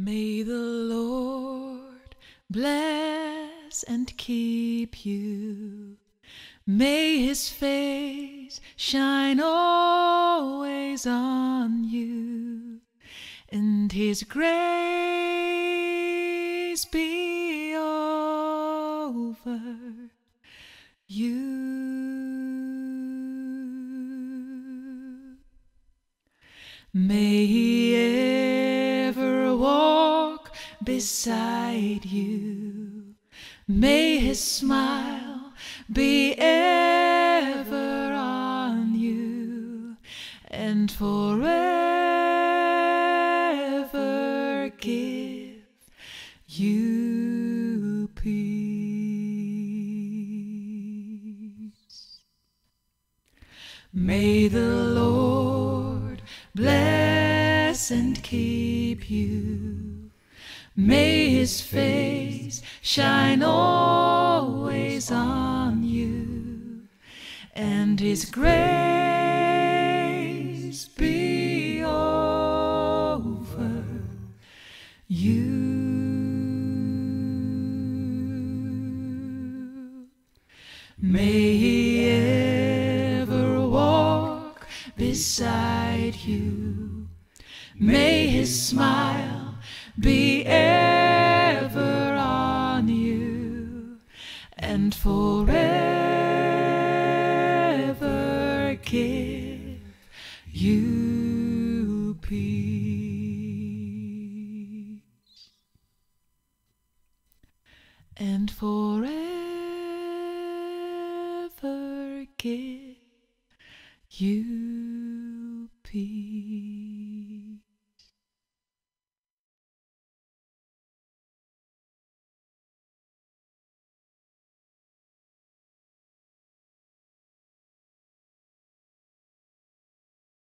May the Lord bless and keep you. May his face shine always on you, and his grace be over you. May he beside you. May his smile be ever on you and forever give you peace. May the Lord bless and keep you. May his face shine always on you, and his grace be over you. May he ever walk beside you. May his smile be ever and forever give you peace and forever give you peace.